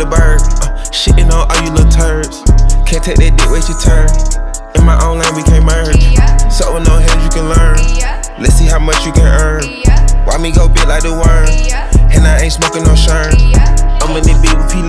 the bird. Uh, shitting on all you little turds. Can't take that dick, wait your turn. In my own lane, we can't merge. So with no hands, you can learn. Let's see how much you can earn. Why me go big like the worm? And I ain't smoking no shirt.